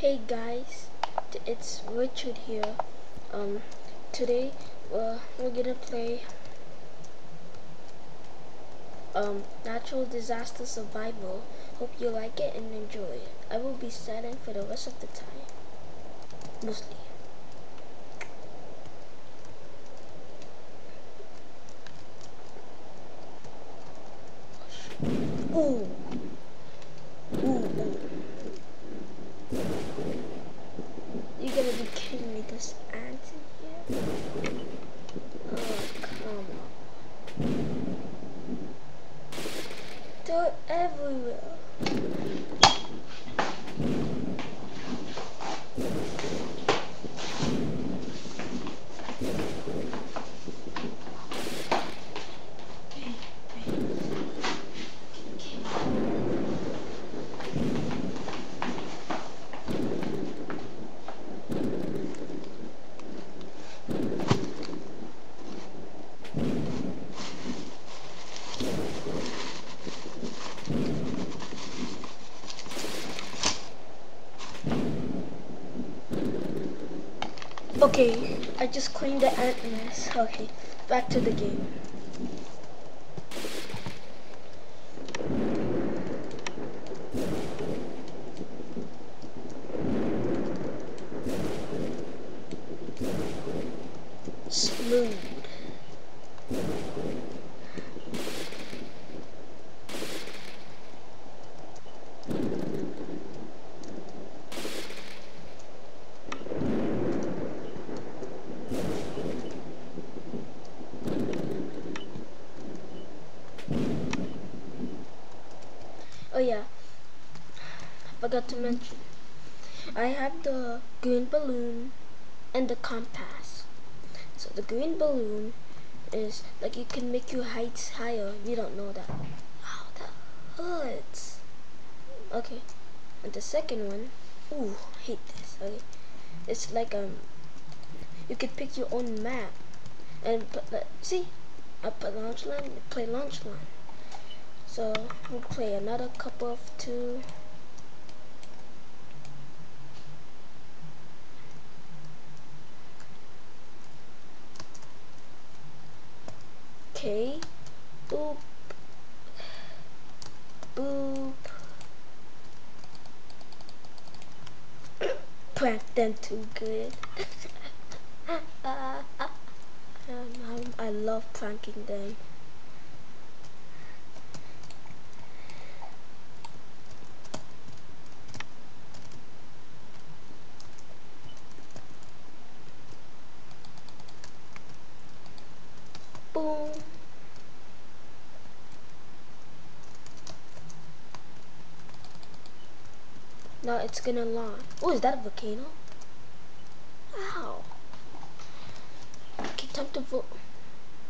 Hey guys, it's Richard here. Um, today uh, we're gonna play um, Natural Disaster Survival. Hope you like it and enjoy it. I will be silent for the rest of the time, mostly. Ooh. Ooh, ooh. You're gonna be kidding me, there's ants in here? Oh, come on. They're everywhere. Okay, I just cleaned the ant nest. Okay, back to the game. Smooth. Forgot to mention. I have the green balloon and the compass. So the green balloon is like it can make your heights higher. You don't know that. Ow, that hurts. Okay, and the second one, ooh, hate this. Okay, it's like um, you can pick your own map and put the, see, I put Launch Land, play Launch Land. So we'll play another cup of two. Okay. Boop. Boop. Prank them too good. um, I love pranking them. Now it's gonna launch. Oh, is that a volcano? Ow. Okay, time to vote.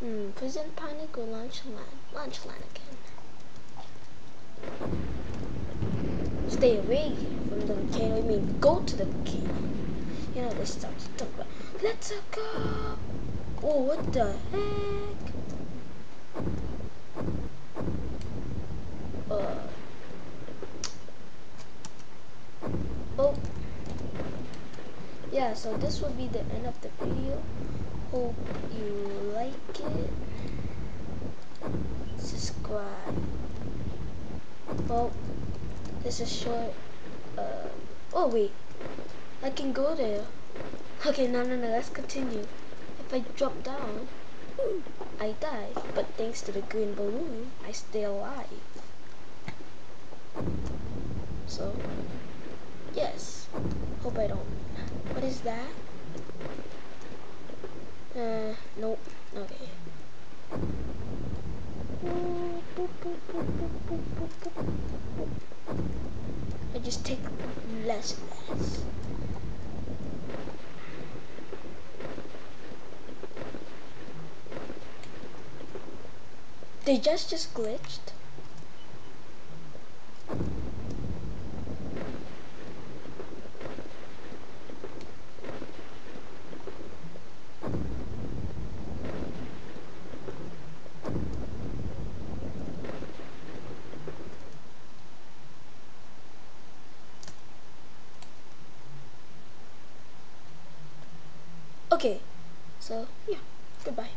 Hmm, prison panic or Launch Land? Launch Land again. Stay away from the volcano. I mean, go to the volcano. You know this stuff. Let's go. Oh, what the heck? Uh. Oh. Yeah, so this will be the end of the video. Hope you like it. Subscribe. Oh, this is short. Uh, oh wait, I can go there. Okay, no, no, no, let's continue. If I drop down, I die. But thanks to the green balloon, I stay alive. So, yes. Hope I don't. What is that? Uh, nope. Okay. I just take less and less. They just just glitched. Okay, so yeah, goodbye.